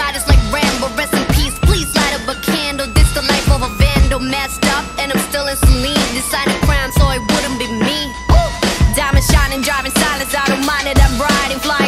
bodies like Rambo. Rest in peace, please light up a candle. This the life of a vandal, messed up, and I'm still in some need. Decided crime so it wouldn't be me. Ooh. Diamond shining, driving silence. I don't mind it. I'm riding, flying.